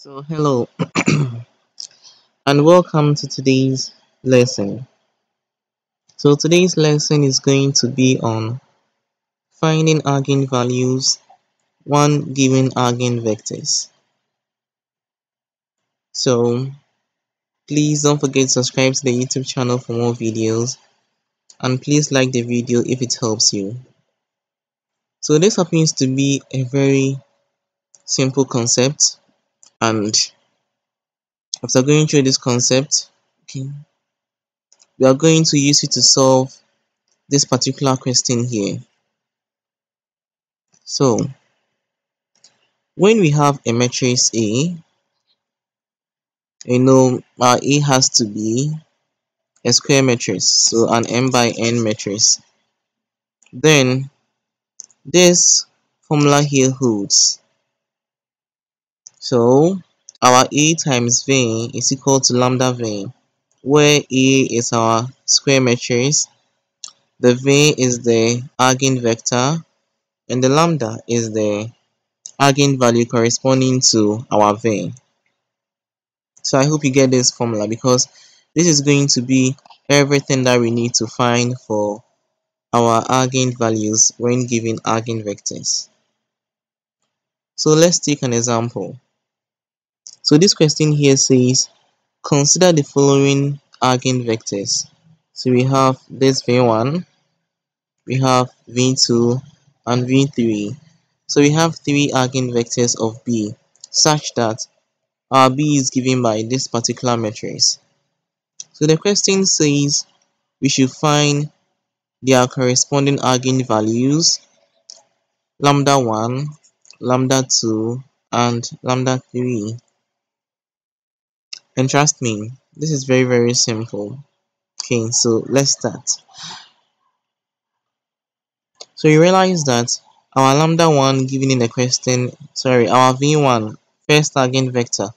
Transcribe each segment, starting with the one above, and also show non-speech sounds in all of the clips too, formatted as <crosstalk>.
So hello <clears throat> and welcome to today's lesson. So today's lesson is going to be on finding eigenvalues one given eigenvectors. So please don't forget to subscribe to the YouTube channel for more videos and please like the video if it helps you. So this happens to be a very simple concept and after going through this concept okay we are going to use it to solve this particular question here. So when we have a matrix A you know our A has to be a square matrix so an m by n matrix. Then this formula here holds so our A times V is equal to lambda V, where A is our square matrix, the V is the eigenvector, and the lambda is the eigenvalue corresponding to our V. So I hope you get this formula because this is going to be everything that we need to find for our eigenvalues when given eigenvectors. So let's take an example. So this question here says, consider the following eigenvectors. So we have this v1, we have v2, and v3. So we have three eigenvectors of b such that our b is given by this particular matrix. So the question says we should find their corresponding eigenvalues lambda 1, lambda 2, and lambda 3. And trust me, this is very, very simple. Okay, so let's start. So you realize that our lambda 1 given in the question, sorry, our v1 first eigenvector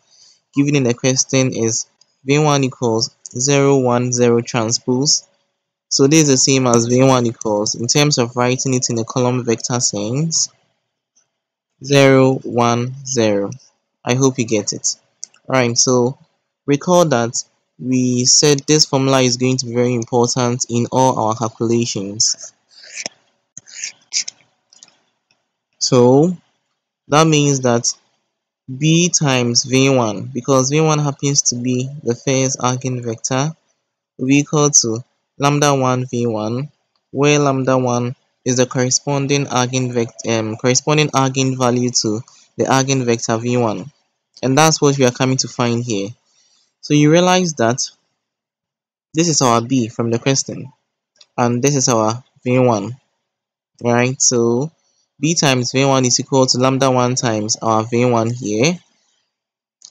given in the question is v1 equals 0, 1, 0 transpose. So this is the same as v1 equals, in terms of writing it in a column vector sense, 0, 1, 0. I hope you get it. Alright, so Recall that we said this formula is going to be very important in all our calculations. So that means that b times v1 because v1 happens to be the first eigenvector will be equal to lambda 1 v1 where lambda 1 is the corresponding eigenvector um, corresponding eigenvalue to the eigenvector v1 and that's what we are coming to find here so you realize that this is our B from the question and this is our V1, right? So B times V1 is equal to lambda 1 times our V1 here.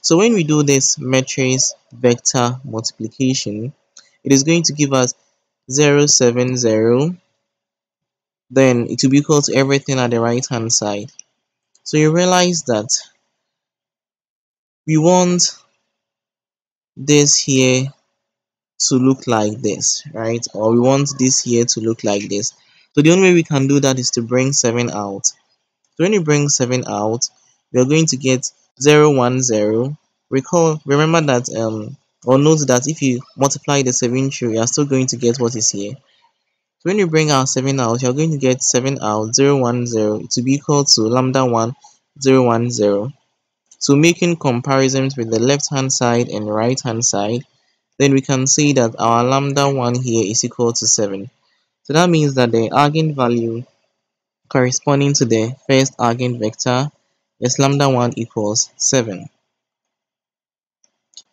So when we do this matrix vector multiplication, it is going to give us 0, 7, 0. Then it will be equal to everything at the right hand side. So you realize that we want this here to look like this, right? Or we want this here to look like this. So the only way we can do that is to bring 7 out. So when you bring 7 out, we are going to get 0, 1, 0. Recall, remember that, um, or note that if you multiply the 7 through, you are still going to get what is here. So when you bring our 7 out, you are going to get 7 out, 0, 1, 0 to be equal to lambda 1, 0, 1, 0. So making comparisons with the left hand side and right hand side, then we can see that our lambda 1 here is equal to 7. So that means that the eigenvalue corresponding to the first eigenvector is lambda 1 equals 7.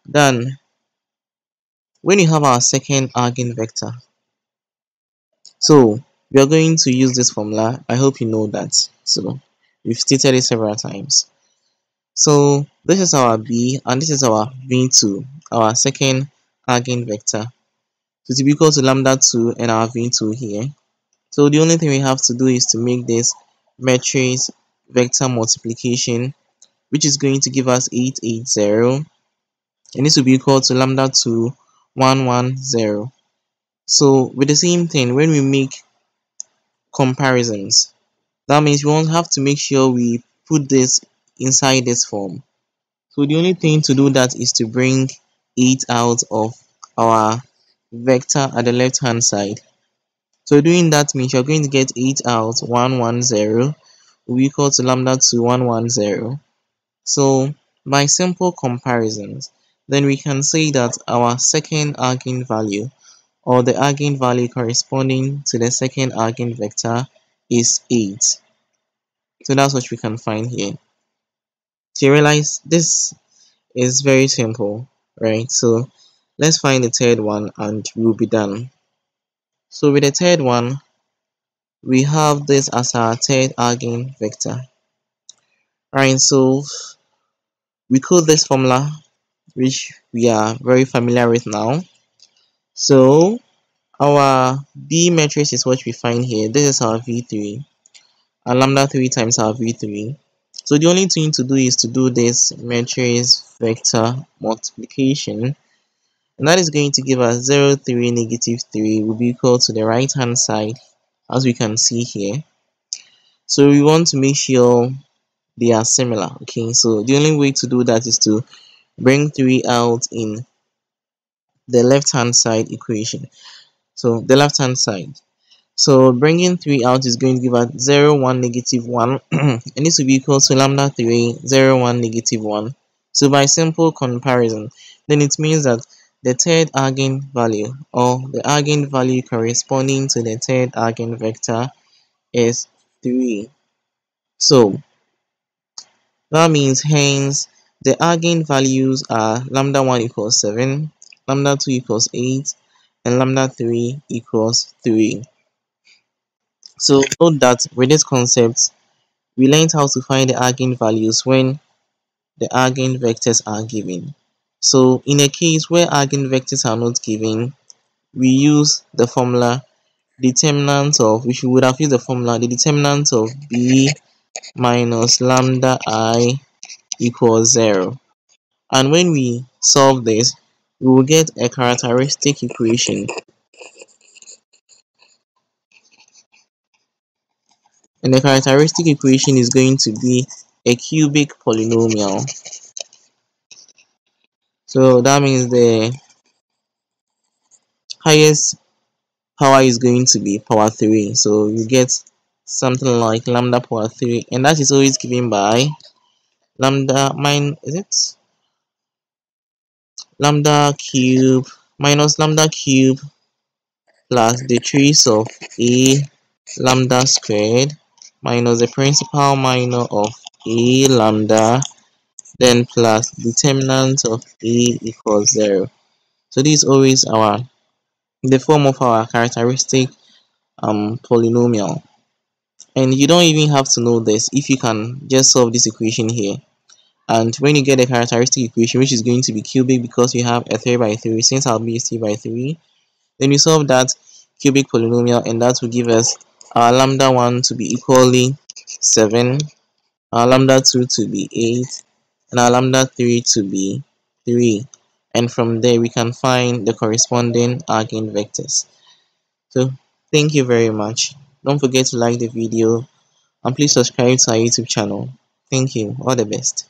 Then, when you have our second eigenvector, so we are going to use this formula. I hope you know that. So we've stated it several times. So this is our b and this is our v2, our second eigenvector. So it will be equal to lambda 2 and our v2 here. So the only thing we have to do is to make this matrix vector multiplication, which is going to give us 880. And this will be equal to lambda 2, 110. So with the same thing, when we make comparisons, that means we won't have to make sure we put this inside this form. So the only thing to do that is to bring 8 out of our vector at the left hand side. So doing that means you're going to get 8 out 110 will be equal to lambda 2 110. So by simple comparisons, then we can say that our second eigenvalue or the eigenvalue corresponding to the second eigenvector is 8. So that's what we can find here. So realize this is very simple, right? So let's find the third one and we'll be done. So with the third one, we have this as our third eigenvector. Right, so we code this formula which we are very familiar with now. So our B matrix is what we find here. This is our V3 and lambda 3 times our V3. So the only thing to do is to do this matrix vector multiplication. And that is going to give us 0, 3, negative 3 will be equal to the right hand side as we can see here. So we want to make sure they are similar okay? So the only way to do that is to bring 3 out in the left hand side equation. So the left hand side so bringing 3 out is going to give us 0 1 negative 1 <clears throat> and this will be equal to lambda 3 0 1 negative 1 so by simple comparison then it means that the third eigenvalue or the eigenvalue corresponding to the third eigenvector is 3 so that means hence the eigenvalues are lambda 1 equals 7, lambda 2 equals 8, and lambda 3 equals 3. So note that with this concept, we learned how to find the eigenvalues when the eigenvectors are given. So in a case where eigenvectors are not given, we use the formula determinant of, which we would have used the formula, the determinant of b minus lambda i equals 0. And when we solve this, we will get a characteristic equation. And the characteristic equation is going to be a cubic polynomial. So that means the highest power is going to be power 3. So you get something like lambda power 3 and that is always given by lambda mine is it lambda cube minus lambda cube plus the trace of a lambda squared minus the principal minor of a lambda then plus determinant of a equals 0 so this is always our the form of our characteristic um polynomial. And you don't even have to know this if you can just solve this equation here. And when you get a characteristic equation which is going to be cubic because you have a 3 by 3 since our b is 3 by 3 then you solve that cubic polynomial and that will give us our lambda 1 to be equally 7 our lambda 2 to be 8 and our lambda 3 to be 3 and from there we can find the corresponding eigenvectors. So thank you very much. Don't forget to like the video and please subscribe to our youtube channel. Thank you. All the best